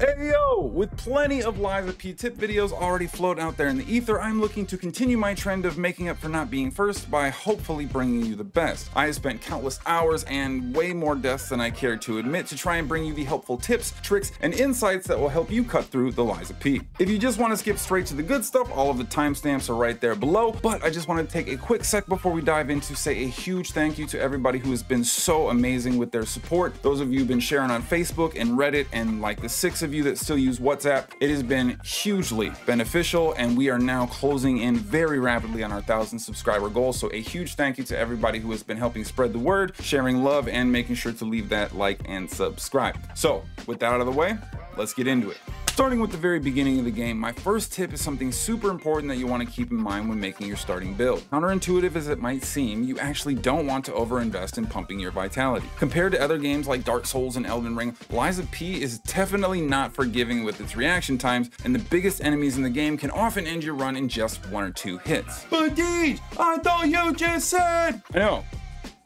Hey yo! With plenty of of P tip videos already floating out there in the ether, I'm looking to continue my trend of making up for not being first by hopefully bringing you the best. I have spent countless hours and way more deaths than I care to admit to try and bring you the helpful tips, tricks, and insights that will help you cut through the of P. If you just want to skip straight to the good stuff, all of the timestamps are right there below, but I just want to take a quick sec before we dive in to say a huge thank you to everybody who has been so amazing with their support. Those of you who've been sharing on Facebook and Reddit and like the six of you that still use WhatsApp, it has been hugely beneficial and we are now closing in very rapidly on our 1,000 subscriber goal. So a huge thank you to everybody who has been helping spread the word, sharing love, and making sure to leave that like and subscribe. So with that out of the way, let's get into it. Starting with the very beginning of the game, my first tip is something super important that you want to keep in mind when making your starting build. Counterintuitive as it might seem, you actually don't want to overinvest in pumping your vitality. Compared to other games like Dark Souls and Elden Ring, of P is definitely not forgiving with its reaction times, and the biggest enemies in the game can often end your run in just one or two hits. But Deej, I thought you just said! I know,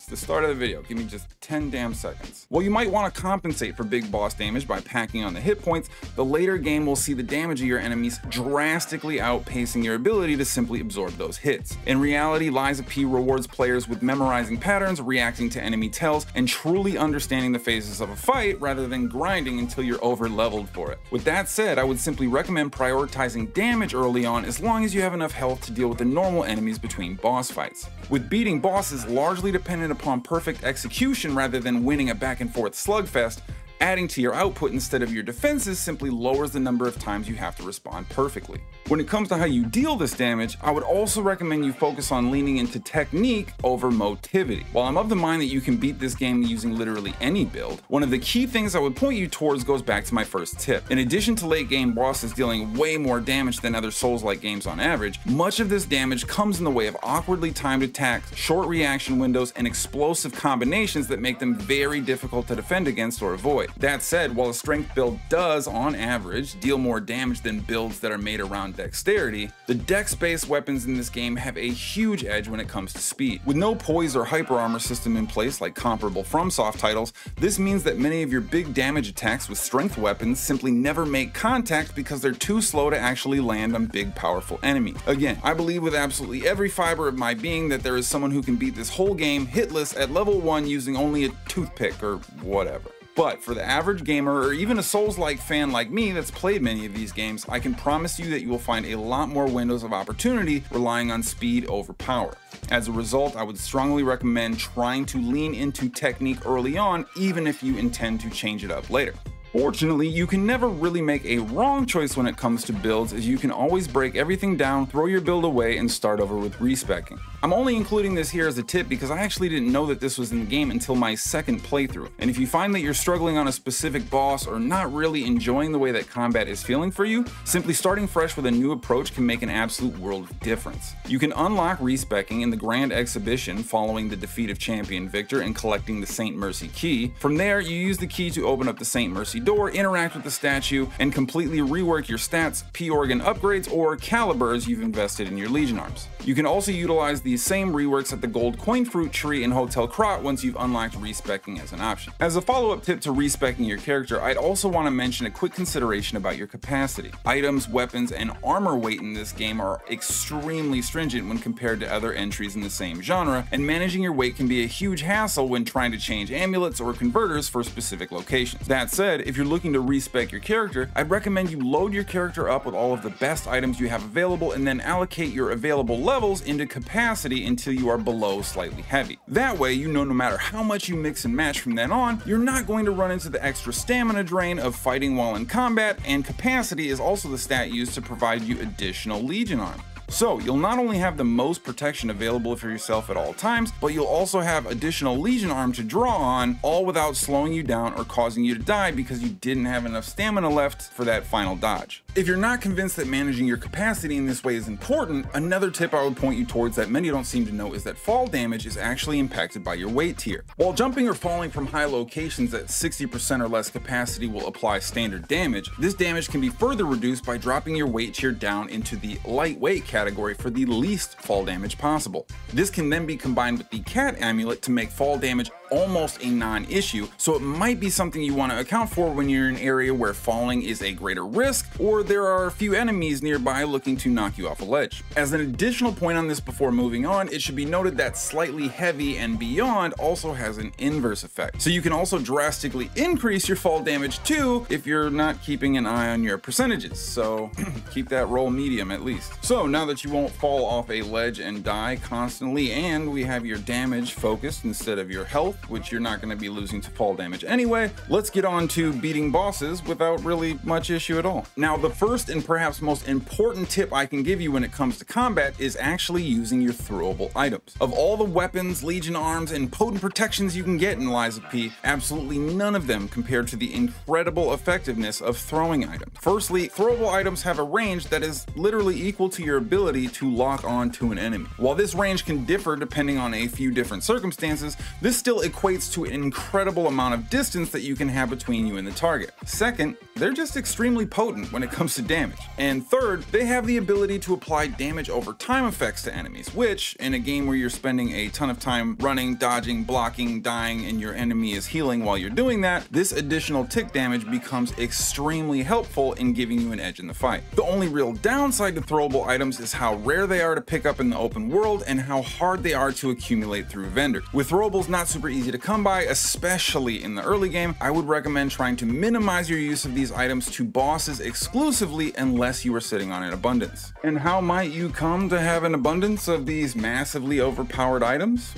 it's the start of the video. Give me just 10 damn seconds. While you might want to compensate for big boss damage by packing on the hit points, the later game will see the damage of your enemies drastically outpacing your ability to simply absorb those hits. In reality, of P rewards players with memorizing patterns, reacting to enemy tells, and truly understanding the phases of a fight rather than grinding until you're over leveled for it. With that said, I would simply recommend prioritizing damage early on as long as you have enough health to deal with the normal enemies between boss fights. With beating bosses largely dependent upon perfect execution rather than winning a back and forth slugfest, adding to your output instead of your defenses simply lowers the number of times you have to respond perfectly. When it comes to how you deal this damage, I would also recommend you focus on leaning into technique over motivity. While I'm of the mind that you can beat this game using literally any build, one of the key things I would point you towards goes back to my first tip. In addition to late game bosses dealing way more damage than other Souls-like games on average, much of this damage comes in the way of awkwardly timed attacks, short reaction windows, and explosive combinations that make them very difficult to defend against or avoid. That said, while a strength build does, on average, deal more damage than builds that are made around dexterity, the dex-based weapons in this game have a huge edge when it comes to speed. With no poise or hyper armor system in place like comparable FromSoft titles, this means that many of your big damage attacks with strength weapons simply never make contact because they're too slow to actually land on big powerful enemies. Again, I believe with absolutely every fiber of my being that there is someone who can beat this whole game hitless at level 1 using only a toothpick or whatever. But for the average gamer or even a Souls-like fan like me that's played many of these games, I can promise you that you will find a lot more windows of opportunity relying on speed over power. As a result, I would strongly recommend trying to lean into technique early on, even if you intend to change it up later. Fortunately, you can never really make a wrong choice when it comes to builds as you can always break everything down, throw your build away, and start over with respecking. I'm only including this here as a tip because I actually didn't know that this was in the game until my second playthrough. And if you find that you're struggling on a specific boss or not really enjoying the way that combat is feeling for you, simply starting fresh with a new approach can make an absolute world of difference. You can unlock respecking in the Grand Exhibition following the defeat of Champion Victor and collecting the Saint Mercy key. From there, you use the key to open up the Saint Mercy door, interact with the statue, and completely rework your stats, P organ upgrades, or calibers you've invested in your Legion arms. You can also utilize the these same reworks at the gold coin fruit tree in Hotel Krat once you've unlocked respecking as an option. As a follow-up tip to respecking your character, I'd also want to mention a quick consideration about your capacity. Items, weapons, and armor weight in this game are extremely stringent when compared to other entries in the same genre, and managing your weight can be a huge hassle when trying to change amulets or converters for specific locations. That said, if you're looking to respec your character, I'd recommend you load your character up with all of the best items you have available and then allocate your available levels into capacity until you are below slightly heavy. That way, you know no matter how much you mix and match from then on, you're not going to run into the extra stamina drain of fighting while in combat, and capacity is also the stat used to provide you additional Legion armor. So you'll not only have the most protection available for yourself at all times, but you'll also have additional Legion arm to draw on, all without slowing you down or causing you to die because you didn't have enough stamina left for that final dodge. If you're not convinced that managing your capacity in this way is important, another tip I would point you towards that many don't seem to know is that fall damage is actually impacted by your weight tier. While jumping or falling from high locations at 60% or less capacity will apply standard damage, this damage can be further reduced by dropping your weight tier down into the lightweight category category for the least fall damage possible. This can then be combined with the cat amulet to make fall damage almost a non-issue, so it might be something you want to account for when you're in an area where falling is a greater risk, or there are a few enemies nearby looking to knock you off a ledge. As an additional point on this before moving on, it should be noted that slightly heavy and beyond also has an inverse effect. So you can also drastically increase your fall damage too if you're not keeping an eye on your percentages, so keep that roll medium at least. So now that you won't fall off a ledge and die constantly, and we have your damage focused instead of your health, which you're not going to be losing to fall damage anyway, let's get on to beating bosses without really much issue at all. Now, the first and perhaps most important tip I can give you when it comes to combat is actually using your throwable items. Of all the weapons, legion arms, and potent protections you can get in Lies of P, absolutely none of them compared to the incredible effectiveness of throwing items. Firstly, throwable items have a range that is literally equal to your ability to lock on to an enemy. While this range can differ depending on a few different circumstances, this still equates to an incredible amount of distance that you can have between you and the target. Second, they're just extremely potent when it comes to damage. And third, they have the ability to apply damage over time effects to enemies, which, in a game where you're spending a ton of time running, dodging, blocking, dying, and your enemy is healing while you're doing that, this additional tick damage becomes extremely helpful in giving you an edge in the fight. The only real downside to throwable items is how rare they are to pick up in the open world and how hard they are to accumulate through vendors. With throwables not super easy to come by, especially in the early game, I would recommend trying to minimize your use of these items to bosses exclusively unless you are sitting on an abundance. And how might you come to have an abundance of these massively overpowered items?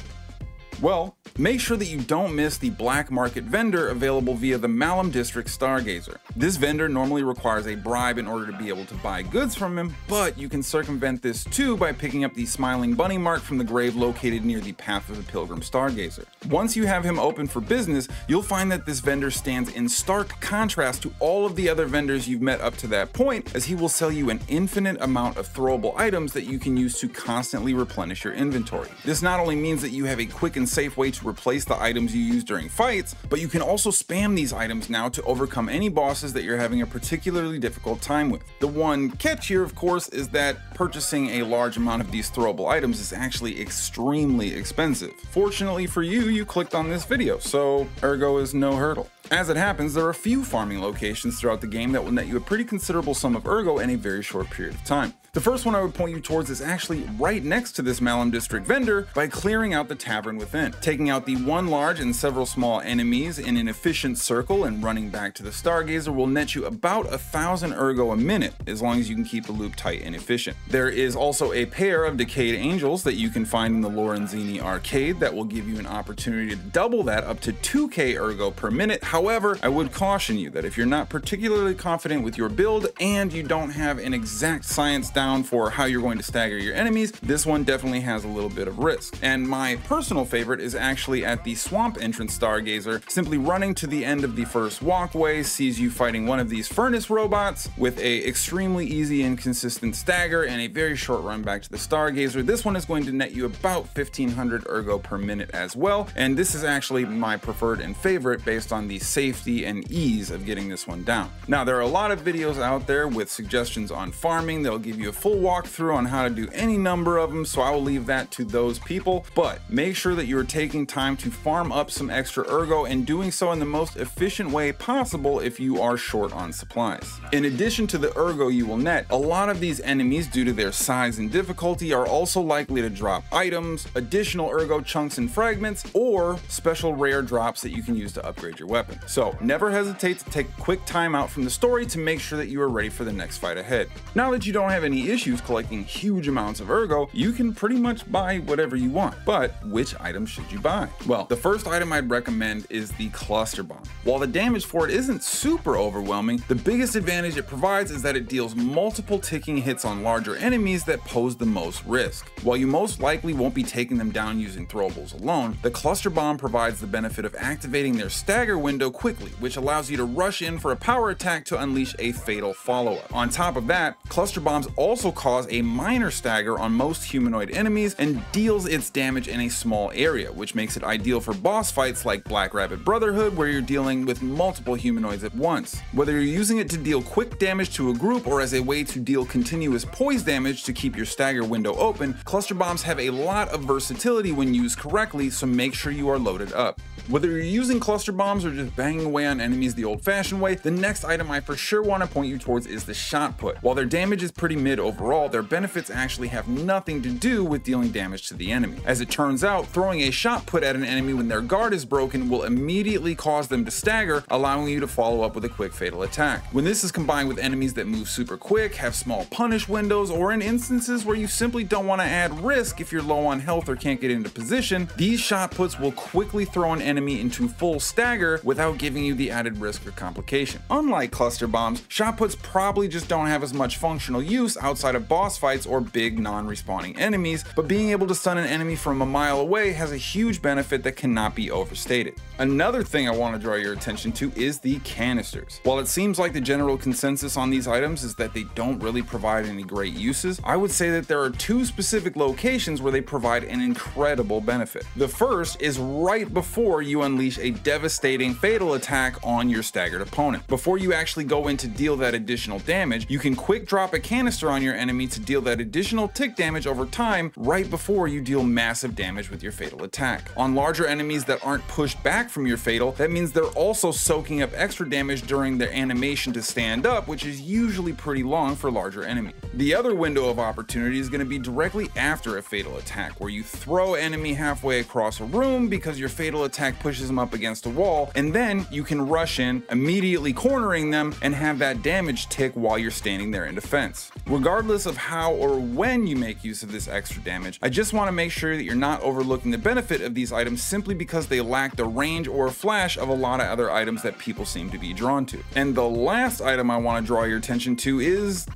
Well, make sure that you don't miss the black market vendor available via the Malum District Stargazer. This vendor normally requires a bribe in order to be able to buy goods from him, but you can circumvent this too by picking up the smiling bunny mark from the grave located near the path of the Pilgrim Stargazer. Once you have him open for business, you'll find that this vendor stands in stark contrast to all of the other vendors you've met up to that point, as he will sell you an infinite amount of throwable items that you can use to constantly replenish your inventory. This not only means that you have a quick and and safe way to replace the items you use during fights, but you can also spam these items now to overcome any bosses that you're having a particularly difficult time with. The one catch here, of course, is that purchasing a large amount of these throwable items is actually extremely expensive. Fortunately for you, you clicked on this video, so ergo is no hurdle. As it happens, there are a few farming locations throughout the game that will net you a pretty considerable sum of ergo in a very short period of time. The first one I would point you towards is actually right next to this Malum District vendor by clearing out the tavern within. Taking out the one large and several small enemies in an efficient circle and running back to the Stargazer will net you about a thousand ergo a minute, as long as you can keep the loop tight and efficient. There is also a pair of Decayed Angels that you can find in the Lorenzini arcade that will give you an opportunity to double that up to 2k ergo per minute. However, I would caution you that if you're not particularly confident with your build and you don't have an exact science down down for how you're going to stagger your enemies, this one definitely has a little bit of risk. And my personal favorite is actually at the swamp entrance Stargazer. Simply running to the end of the first walkway sees you fighting one of these furnace robots with a extremely easy and consistent stagger and a very short run back to the Stargazer. This one is going to net you about 1500 ergo per minute as well. And this is actually my preferred and favorite based on the safety and ease of getting this one down. Now, there are a lot of videos out there with suggestions on farming. They'll give you a full walkthrough on how to do any number of them, so I will leave that to those people. But make sure that you're taking time to farm up some extra ergo and doing so in the most efficient way possible if you are short on supplies. In addition to the ergo you will net, a lot of these enemies, due to their size and difficulty, are also likely to drop items, additional ergo chunks and fragments, or special rare drops that you can use to upgrade your weapon. So never hesitate to take quick time out from the story to make sure that you are ready for the next fight ahead. Now that you don't have any issues collecting huge amounts of ergo, you can pretty much buy whatever you want. But which item should you buy? Well, the first item I'd recommend is the cluster bomb. While the damage for it isn't super overwhelming, the biggest advantage it provides is that it deals multiple ticking hits on larger enemies that pose the most risk. While you most likely won't be taking them down using throwables alone, the cluster bomb provides the benefit of activating their stagger window quickly, which allows you to rush in for a power attack to unleash a fatal follow-up. On top of that, cluster bombs also also cause a minor stagger on most humanoid enemies and deals its damage in a small area, which makes it ideal for boss fights like Black Rabbit Brotherhood where you're dealing with multiple humanoids at once. Whether you're using it to deal quick damage to a group or as a way to deal continuous poise damage to keep your stagger window open, cluster bombs have a lot of versatility when used correctly, so make sure you are loaded up. Whether you're using cluster bombs or just banging away on enemies the old fashioned way, the next item I for sure want to point you towards is the shot put. While their damage is pretty mid overall, their benefits actually have nothing to do with dealing damage to the enemy. As it turns out, throwing a shot put at an enemy when their guard is broken will immediately cause them to stagger, allowing you to follow up with a quick fatal attack. When this is combined with enemies that move super quick, have small punish windows, or in instances where you simply don't want to add risk if you're low on health or can't get into position, these shot puts will quickly throw an enemy into full stagger without giving you the added risk or complication. Unlike cluster bombs, shot puts probably just don't have as much functional use outside of boss fights or big non-respawning enemies, but being able to stun an enemy from a mile away has a huge benefit that cannot be overstated. Another thing I want to draw your attention to is the canisters. While it seems like the general consensus on these items is that they don't really provide any great uses, I would say that there are two specific locations where they provide an incredible benefit. The first is right before you unleash a devastating fatal attack on your staggered opponent. Before you actually go in to deal that additional damage, you can quick drop a canister on your enemy to deal that additional tick damage over time right before you deal massive damage with your fatal attack. On larger enemies that aren't pushed back from your fatal, that means they're also soaking up extra damage during their animation to stand up, which is usually pretty long for larger enemies. The other window of opportunity is going to be directly after a fatal attack, where you throw enemy halfway across a room because your fatal attack pushes them up against a wall, and then you can rush in, immediately cornering them, and have that damage tick while you're standing there in defense. Regardless of how or when you make use of this extra damage, I just want to make sure that you're not overlooking the benefit of these items simply because they lack the range or flash of a lot of other items that people seem to be drawn to. And the last item I want to draw your attention to is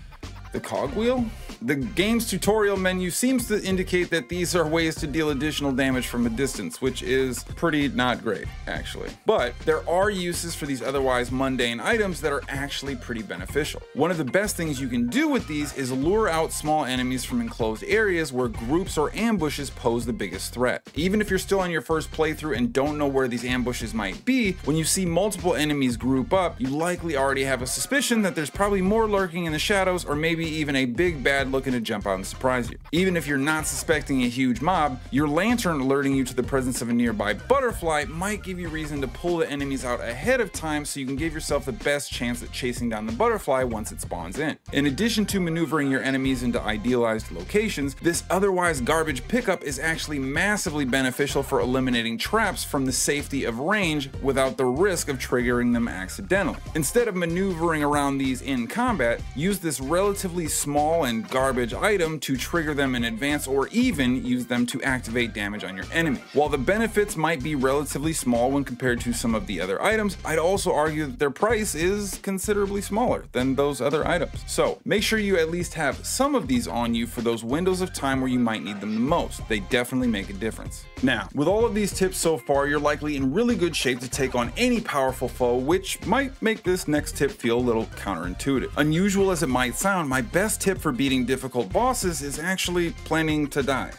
the cogwheel? The game's tutorial menu seems to indicate that these are ways to deal additional damage from a distance, which is pretty not great, actually. But there are uses for these otherwise mundane items that are actually pretty beneficial. One of the best things you can do with these is lure out small enemies from enclosed areas where groups or ambushes pose the biggest threat. Even if you're still on your first playthrough and don't know where these ambushes might be, when you see multiple enemies group up, you likely already have a suspicion that there's probably more lurking in the shadows or maybe even a big bad looking to jump out and surprise you. Even if you're not suspecting a huge mob, your lantern alerting you to the presence of a nearby butterfly might give you reason to pull the enemies out ahead of time so you can give yourself the best chance at chasing down the butterfly once it spawns in. In addition to maneuvering your enemies into idealized locations, this otherwise garbage pickup is actually massively beneficial for eliminating traps from the safety of range without the risk of triggering them accidentally. Instead of maneuvering around these in combat, use this relatively small and garbage item to trigger them in advance or even use them to activate damage on your enemy. While the benefits might be relatively small when compared to some of the other items, I'd also argue that their price is considerably smaller than those other items. So make sure you at least have some of these on you for those windows of time where you might need them the most. They definitely make a difference. Now, with all of these tips so far, you're likely in really good shape to take on any powerful foe, which might make this next tip feel a little counterintuitive. Unusual as it might sound, my best tip for beating difficult bosses is actually planning to die.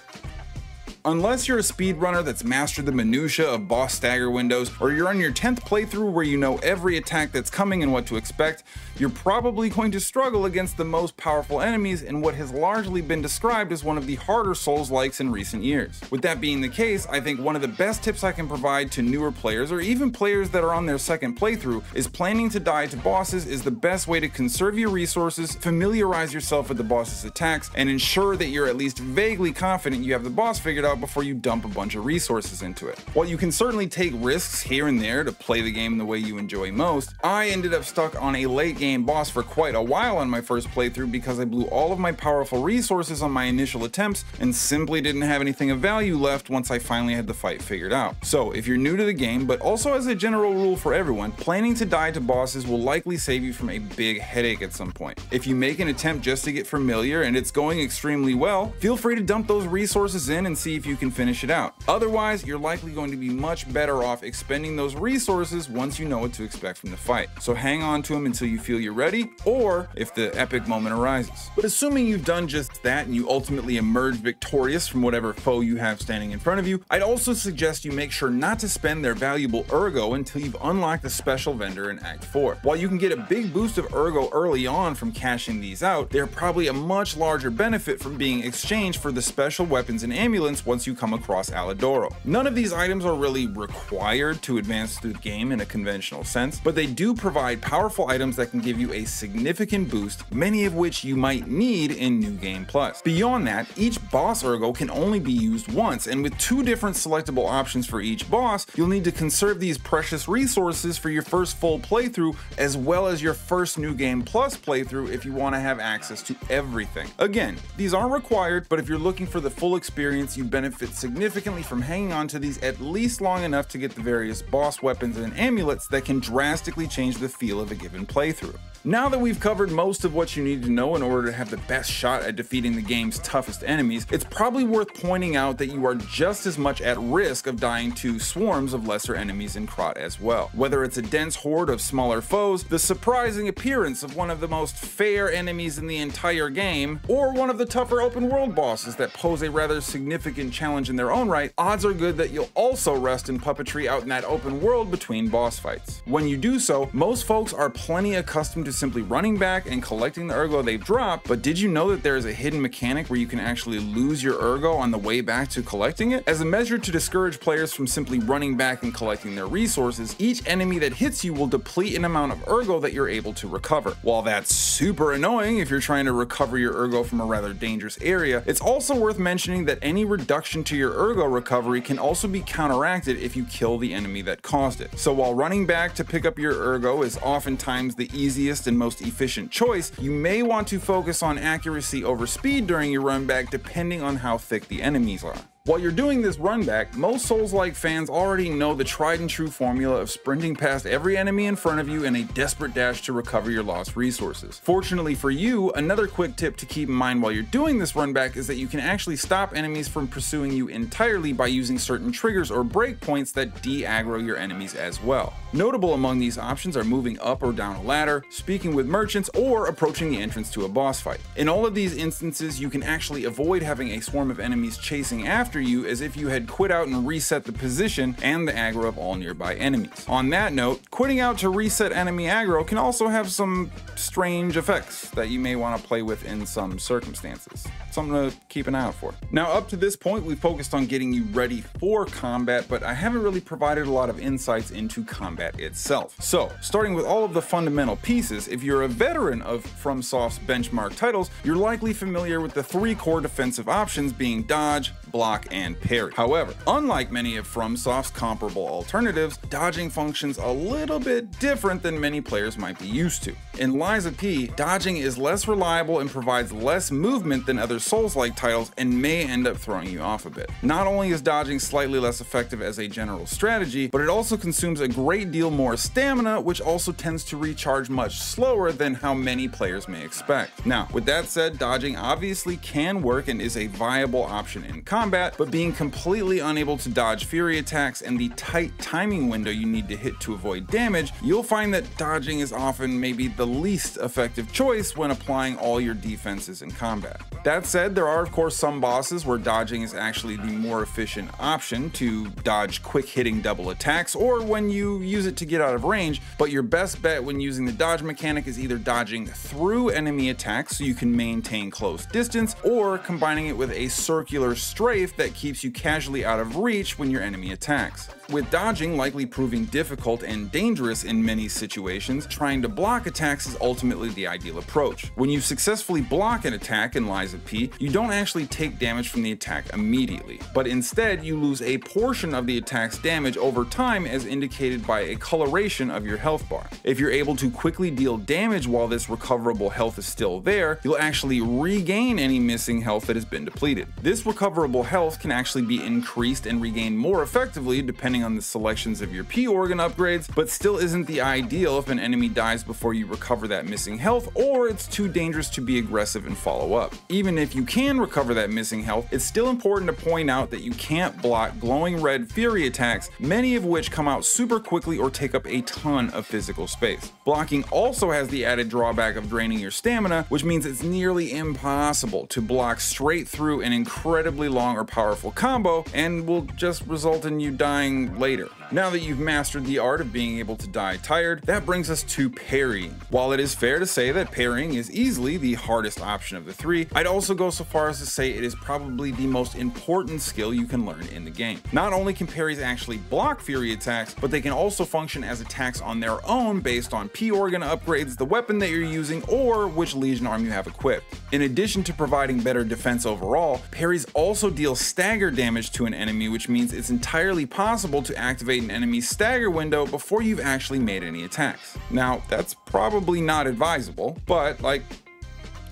Unless you're a speedrunner that's mastered the minutia of boss stagger windows, or you're on your 10th playthrough where you know every attack that's coming and what to expect, you're probably going to struggle against the most powerful enemies in what has largely been described as one of the harder Souls-likes in recent years. With that being the case, I think one of the best tips I can provide to newer players, or even players that are on their second playthrough, is planning to die to bosses is the best way to conserve your resources, familiarize yourself with the boss's attacks, and ensure that you're at least vaguely confident you have the boss figured out before you dump a bunch of resources into it. While you can certainly take risks here and there to play the game the way you enjoy most, I ended up stuck on a late game boss for quite a while on my first playthrough because I blew all of my powerful resources on my initial attempts and simply didn't have anything of value left once I finally had the fight figured out. So if you're new to the game, but also as a general rule for everyone, planning to die to bosses will likely save you from a big headache at some point. If you make an attempt just to get familiar and it's going extremely well, feel free to dump those resources in and see if you can finish it out. Otherwise, you're likely going to be much better off expending those resources once you know what to expect from the fight. So hang on to them until you feel you're ready, or if the epic moment arises. But assuming you've done just that and you ultimately emerge victorious from whatever foe you have standing in front of you, I'd also suggest you make sure not to spend their valuable Ergo until you've unlocked the special vendor in Act 4. While you can get a big boost of Ergo early on from cashing these out, they're probably a much larger benefit from being exchanged for the special weapons and amulets once you come across Alidoro. None of these items are really required to advance through the game in a conventional sense, but they do provide powerful items that can give you a significant boost, many of which you might need in New Game Plus. Beyond that, each boss ergo can only be used once, and with two different selectable options for each boss, you'll need to conserve these precious resources for your first full playthrough, as well as your first New Game Plus playthrough if you want to have access to everything. Again, these aren't required, but if you're looking for the full experience, you benefit significantly from hanging on to these at least long enough to get the various boss weapons and amulets that can drastically change the feel of a given playthrough. слушаю. Now that we've covered most of what you need to know in order to have the best shot at defeating the game's toughest enemies, it's probably worth pointing out that you are just as much at risk of dying to swarms of lesser enemies in Krat as well. Whether it's a dense horde of smaller foes, the surprising appearance of one of the most fair enemies in the entire game, or one of the tougher open world bosses that pose a rather significant challenge in their own right, odds are good that you'll also rest in puppetry out in that open world between boss fights. When you do so, most folks are plenty accustomed to simply running back and collecting the ergo they've dropped, but did you know that there is a hidden mechanic where you can actually lose your ergo on the way back to collecting it? As a measure to discourage players from simply running back and collecting their resources, each enemy that hits you will deplete an amount of ergo that you're able to recover. While that's super annoying if you're trying to recover your ergo from a rather dangerous area, it's also worth mentioning that any reduction to your ergo recovery can also be counteracted if you kill the enemy that caused it. So while running back to pick up your ergo is oftentimes the easiest and most efficient choice, you may want to focus on accuracy over speed during your run back depending on how thick the enemies are. While you're doing this run back, most Souls-like fans already know the tried and true formula of sprinting past every enemy in front of you in a desperate dash to recover your lost resources. Fortunately for you, another quick tip to keep in mind while you're doing this run back is that you can actually stop enemies from pursuing you entirely by using certain triggers or breakpoints that de-aggro your enemies as well. Notable among these options are moving up or down a ladder, speaking with merchants, or approaching the entrance to a boss fight. In all of these instances, you can actually avoid having a swarm of enemies chasing after you as if you had quit out and reset the position and the aggro of all nearby enemies. On that note, quitting out to reset enemy aggro can also have some strange effects that you may want to play with in some circumstances. Something to keep an eye out for. Now up to this point we've focused on getting you ready for combat, but I haven't really provided a lot of insights into combat itself. So starting with all of the fundamental pieces, if you're a veteran of FromSoft's benchmark titles, you're likely familiar with the three core defensive options being dodge, block, and parry. However, unlike many of FromSoft's comparable alternatives, dodging functions a little bit different than many players might be used to. In of P, dodging is less reliable and provides less movement than other Souls-like titles and may end up throwing you off a bit. Not only is dodging slightly less effective as a general strategy, but it also consumes a great deal more stamina, which also tends to recharge much slower than how many players may expect. Now, with that said, dodging obviously can work and is a viable option in combat, but being completely unable to dodge fury attacks and the tight timing window you need to hit to avoid damage, you'll find that dodging is often maybe the least effective choice when applying all your defenses in combat. That said, there are of course some bosses where dodging is actually the more efficient option to dodge quick hitting double attacks or when you use it to get out of range, but your best bet when using the dodge mechanic is either dodging through enemy attacks so you can maintain close distance or combining it with a circular strafe that keeps you casually out of reach when your enemy attacks. With dodging likely proving difficult and dangerous in many situations, trying to block attacks is ultimately the ideal approach. When you successfully block an attack in Lies of P, you don't actually take damage from the attack immediately, but instead you lose a portion of the attack's damage over time as indicated by a coloration of your health bar. If you're able to quickly deal damage while this recoverable health is still there, you'll actually regain any missing health that has been depleted. This recoverable health can actually be increased and regained more effectively depending depending on the selections of your P organ upgrades, but still isn't the ideal if an enemy dies before you recover that missing health, or it's too dangerous to be aggressive and follow up. Even if you can recover that missing health, it's still important to point out that you can't block glowing red Fury attacks, many of which come out super quickly or take up a ton of physical space. Blocking also has the added drawback of draining your stamina, which means it's nearly impossible to block straight through an incredibly long or powerful combo and will just result in you dying later. Now that you've mastered the art of being able to die tired, that brings us to parrying. While it is fair to say that parrying is easily the hardest option of the three, I'd also go so far as to say it is probably the most important skill you can learn in the game. Not only can parries actually block Fury attacks, but they can also function as attacks on their own based on P organ upgrades, the weapon that you're using, or which Legion arm you have equipped. In addition to providing better defense overall, parries also deal stagger damage to an enemy, which means it's entirely possible to activate an enemy's stagger window before you've actually made any attacks. Now, that's probably not advisable, but like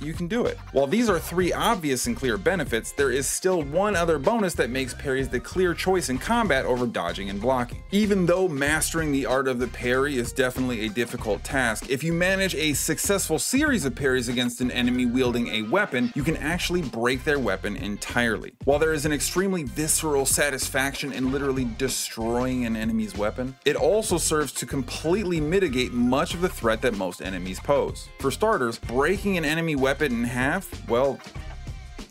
you can do it. While these are three obvious and clear benefits, there is still one other bonus that makes parries the clear choice in combat over dodging and blocking. Even though mastering the art of the parry is definitely a difficult task, if you manage a successful series of parries against an enemy wielding a weapon, you can actually break their weapon entirely. While there is an extremely visceral satisfaction in literally destroying an enemy's weapon, it also serves to completely mitigate much of the threat that most enemies pose. For starters, breaking an enemy weapon weapon in half, well,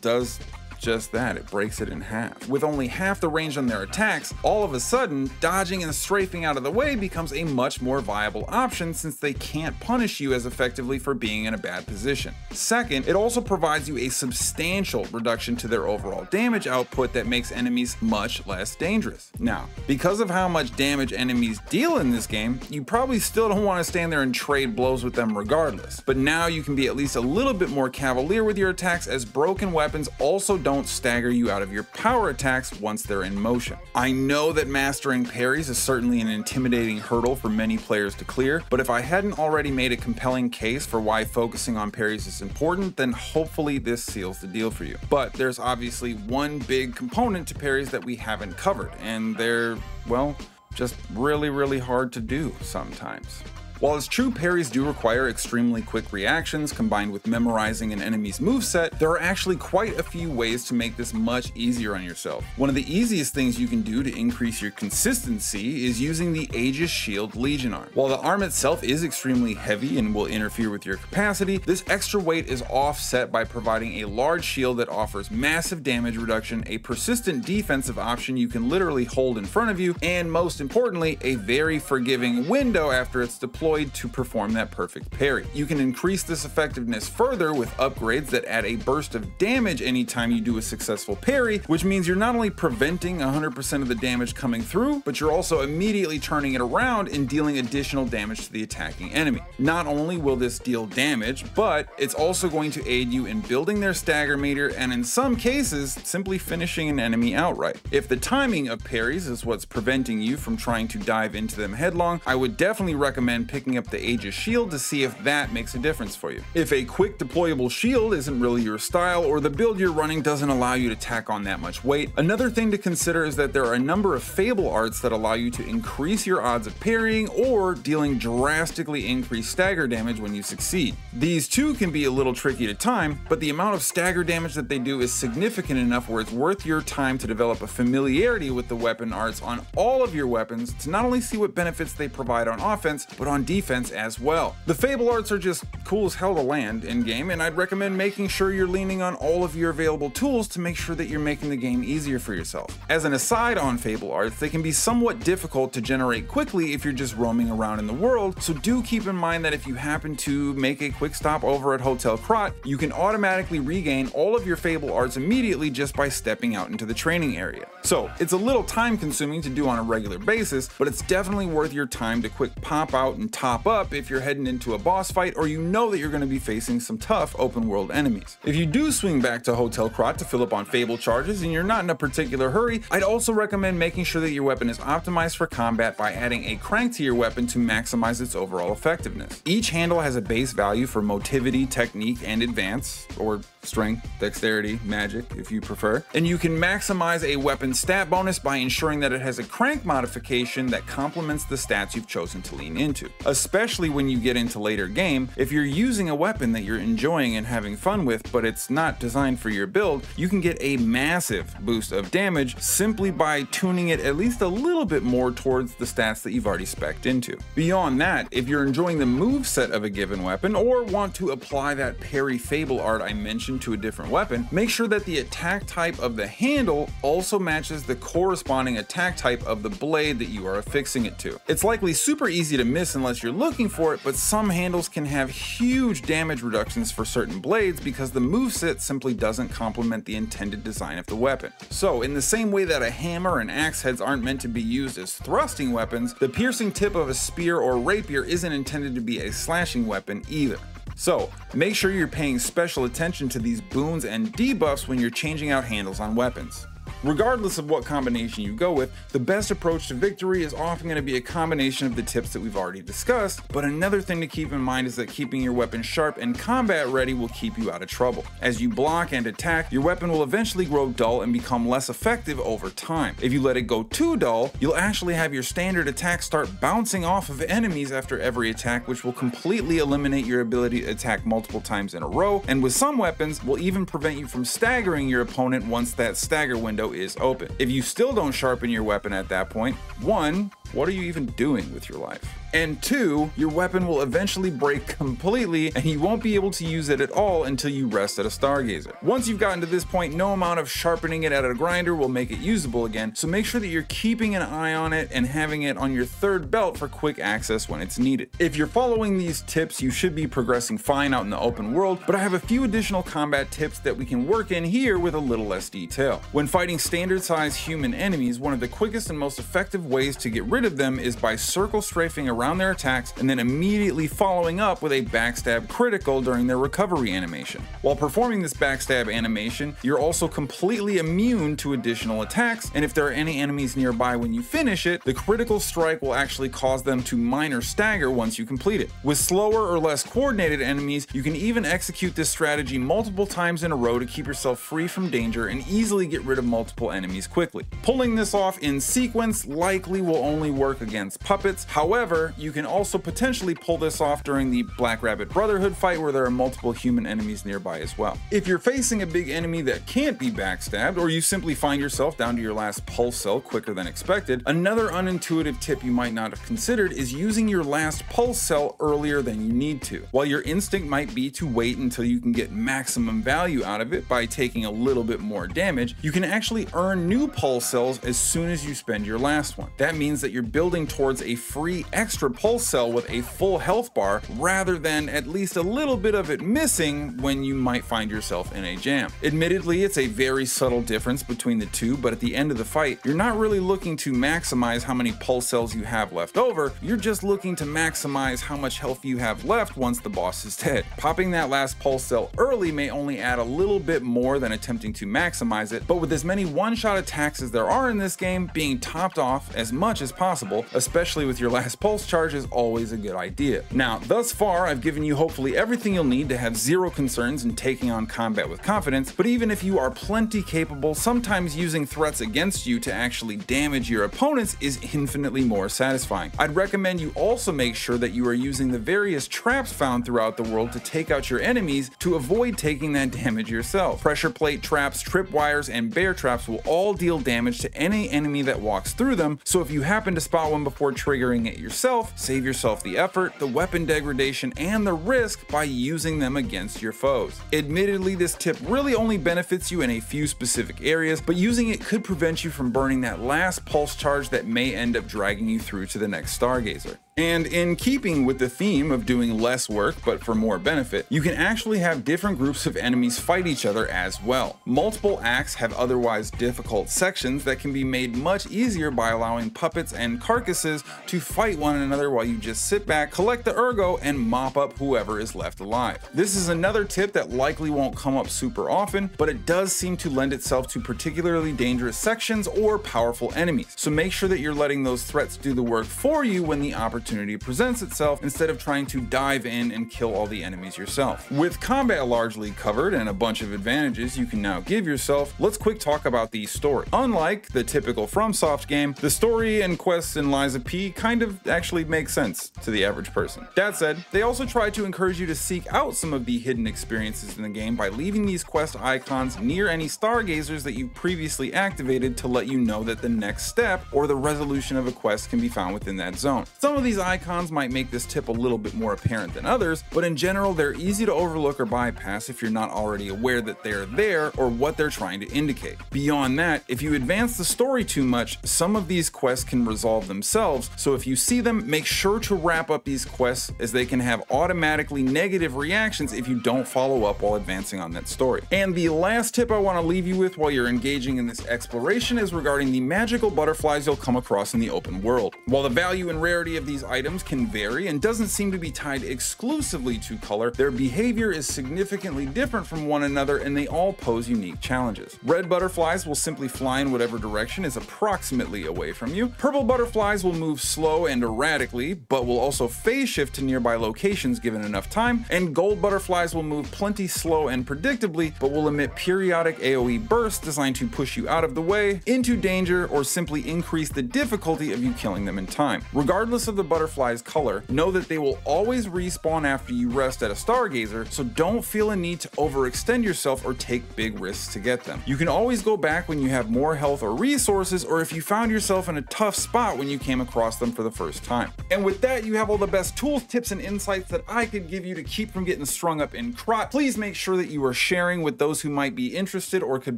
does just that, it breaks it in half. With only half the range on their attacks, all of a sudden, dodging and strafing out of the way becomes a much more viable option since they can't punish you as effectively for being in a bad position. Second, it also provides you a substantial reduction to their overall damage output that makes enemies much less dangerous. Now, because of how much damage enemies deal in this game, you probably still don't want to stand there and trade blows with them regardless. But now you can be at least a little bit more cavalier with your attacks as broken weapons also don't stagger you out of your power attacks once they're in motion. I know that mastering parries is certainly an intimidating hurdle for many players to clear, but if I hadn't already made a compelling case for why focusing on parries is important, then hopefully this seals the deal for you. But there's obviously one big component to parries that we haven't covered, and they're, well, just really, really hard to do sometimes. While it's true parries do require extremely quick reactions combined with memorizing an enemy's moveset, there are actually quite a few ways to make this much easier on yourself. One of the easiest things you can do to increase your consistency is using the Aegis Shield Legion arm. While the arm itself is extremely heavy and will interfere with your capacity, this extra weight is offset by providing a large shield that offers massive damage reduction, a persistent defensive option you can literally hold in front of you, and most importantly, a very forgiving window after it's deployed to perform that perfect parry. You can increase this effectiveness further with upgrades that add a burst of damage anytime you do a successful parry, which means you're not only preventing 100% of the damage coming through, but you're also immediately turning it around and dealing additional damage to the attacking enemy. Not only will this deal damage, but it's also going to aid you in building their stagger meter and in some cases, simply finishing an enemy outright. If the timing of parries is what's preventing you from trying to dive into them headlong, I would definitely recommend picking up the Aegis shield to see if that makes a difference for you. If a quick deployable shield isn't really your style or the build you're running doesn't allow you to tack on that much weight, another thing to consider is that there are a number of Fable arts that allow you to increase your odds of parrying or dealing drastically increased stagger damage when you succeed. These too can be a little tricky to time, but the amount of stagger damage that they do is significant enough where it's worth your time to develop a familiarity with the weapon arts on all of your weapons to not only see what benefits they provide on offense, but on defense as well. The Fable arts are just cool as hell to land in game, and I'd recommend making sure you're leaning on all of your available tools to make sure that you're making the game easier for yourself. As an aside on Fable arts, they can be somewhat difficult to generate quickly if you're just roaming around in the world, so do keep in mind that if you happen to make a quick stop over at Hotel Krat, you can automatically regain all of your Fable arts immediately just by stepping out into the training area. So it's a little time consuming to do on a regular basis, but it's definitely worth your time to quick pop out and top up if you're heading into a boss fight or you know that you're going to be facing some tough open world enemies. If you do swing back to Hotel Krat to fill up on Fable charges and you're not in a particular hurry, I'd also recommend making sure that your weapon is optimized for combat by adding a crank to your weapon to maximize its overall effectiveness. Each handle has a base value for motivity, technique, and advance, or strength, dexterity, magic if you prefer. And you can maximize a weapon stat bonus by ensuring that it has a crank modification that complements the stats you've chosen to lean into. Especially when you get into later game, if you're using a weapon that you're enjoying and having fun with, but it's not designed for your build, you can get a massive boost of damage simply by tuning it at least a little bit more towards the stats that you've already specced into. Beyond that, if you're enjoying the move set of a given weapon or want to apply that parry fable art I mentioned to a different weapon, make sure that the attack type of the handle also matches the corresponding attack type of the blade that you are affixing it to. It's likely super easy to miss unless you're looking for it, but some handles can have huge damage reductions for certain blades because the moveset simply doesn't complement the intended design of the weapon. So, in the same way that a hammer and axe heads aren't meant to be used as thrusting weapons, the piercing tip of a spear or rapier isn't intended to be a slashing weapon either. So, make sure you're paying special attention to these boons and debuffs when you're changing out handles on weapons. Regardless of what combination you go with, the best approach to victory is often going to be a combination of the tips that we've already discussed, but another thing to keep in mind is that keeping your weapon sharp and combat ready will keep you out of trouble. As you block and attack, your weapon will eventually grow dull and become less effective over time. If you let it go too dull, you'll actually have your standard attack start bouncing off of enemies after every attack, which will completely eliminate your ability to attack multiple times in a row, and with some weapons, will even prevent you from staggering your opponent once that stagger window is open. If you still don't sharpen your weapon at that point, one, what are you even doing with your life? And two, your weapon will eventually break completely and you won't be able to use it at all until you rest at a Stargazer. Once you've gotten to this point, no amount of sharpening it at a grinder will make it usable again, so make sure that you're keeping an eye on it and having it on your third belt for quick access when it's needed. If you're following these tips, you should be progressing fine out in the open world, but I have a few additional combat tips that we can work in here with a little less detail. When fighting standard size human enemies, one of the quickest and most effective ways to get rid of them is by circle strafing around their attacks and then immediately following up with a backstab critical during their recovery animation. While performing this backstab animation, you're also completely immune to additional attacks, and if there are any enemies nearby when you finish it, the critical strike will actually cause them to minor stagger once you complete it. With slower or less coordinated enemies, you can even execute this strategy multiple times in a row to keep yourself free from danger and easily get rid of multiple enemies quickly. Pulling this off in sequence likely will only work against puppets, however, you can also potentially pull this off during the Black Rabbit Brotherhood fight where there are multiple human enemies nearby as well. If you're facing a big enemy that can't be backstabbed, or you simply find yourself down to your last pulse cell quicker than expected, another unintuitive tip you might not have considered is using your last pulse cell earlier than you need to. While your instinct might be to wait until you can get maximum value out of it by taking a little bit more damage, you can actually earn new pulse cells as soon as you spend your last one. That means that you're building towards a free extra pulse cell with a full health bar rather than at least a little bit of it missing when you might find yourself in a jam. Admittedly, it's a very subtle difference between the two, but at the end of the fight, you're not really looking to maximize how many pulse cells you have left over, you're just looking to maximize how much health you have left once the boss is dead. Popping that last pulse cell early may only add a little bit more than attempting to maximize it, but with as many one-shot attacks as there are in this game, being topped off as much as possible, especially with your last pulse charge is always a good idea. Now, thus far, I've given you hopefully everything you'll need to have zero concerns in taking on combat with confidence, but even if you are plenty capable, sometimes using threats against you to actually damage your opponents is infinitely more satisfying. I'd recommend you also make sure that you are using the various traps found throughout the world to take out your enemies to avoid taking that damage yourself. Pressure plate traps, tripwires, and bear traps will all deal damage to any enemy that walks through them, so if you happen to spot one before triggering it yourself, save yourself the effort, the weapon degradation, and the risk by using them against your foes. Admittedly, this tip really only benefits you in a few specific areas, but using it could prevent you from burning that last pulse charge that may end up dragging you through to the next Stargazer. And in keeping with the theme of doing less work but for more benefit, you can actually have different groups of enemies fight each other as well. Multiple acts have otherwise difficult sections that can be made much easier by allowing puppets and carcasses to fight one another while you just sit back, collect the ergo, and mop up whoever is left alive. This is another tip that likely won't come up super often, but it does seem to lend itself to particularly dangerous sections or powerful enemies. So make sure that you're letting those threats do the work for you when the opportunity presents itself instead of trying to dive in and kill all the enemies yourself. With combat largely covered and a bunch of advantages you can now give yourself, let's quick talk about the story. Unlike the typical FromSoft game, the story and quests in Lies of P kind of actually make sense to the average person. That said, they also try to encourage you to seek out some of the hidden experiences in the game by leaving these quest icons near any stargazers that you've previously activated to let you know that the next step or the resolution of a quest can be found within that zone. Some of these icons might make this tip a little bit more apparent than others, but in general they're easy to overlook or bypass if you're not already aware that they're there or what they're trying to indicate. Beyond that, if you advance the story too much, some of these quests can resolve themselves, so if you see them, make sure to wrap up these quests as they can have automatically negative reactions if you don't follow up while advancing on that story. And the last tip I want to leave you with while you're engaging in this exploration is regarding the magical butterflies you'll come across in the open world. While the value and rarity of these items can vary and doesn't seem to be tied exclusively to color, their behavior is significantly different from one another and they all pose unique challenges. Red butterflies will simply fly in whatever direction is approximately away from you. Purple butterflies will move slow and erratically, but will also phase shift to nearby locations given enough time, and gold butterflies will move plenty slow and predictably, but will emit periodic AoE bursts designed to push you out of the way, into danger, or simply increase the difficulty of you killing them in time. Regardless of the butterfly's color, know that they will always respawn after you rest at a stargazer, so don't feel a need to overextend yourself or take big risks to get them. You can always go back when you have more health or resources, or if you found yourself in a tough spot when you came across them for the first time. And with that, you have all the best tools, tips, and insights that I could give you to keep from getting strung up in Krat. Please make sure that you are sharing with those who might be interested or could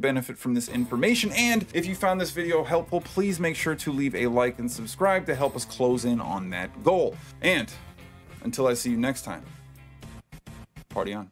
benefit from this information. And if you found this video helpful, please make sure to leave a like and subscribe to help us close in on that goal. And until I see you next time, party on.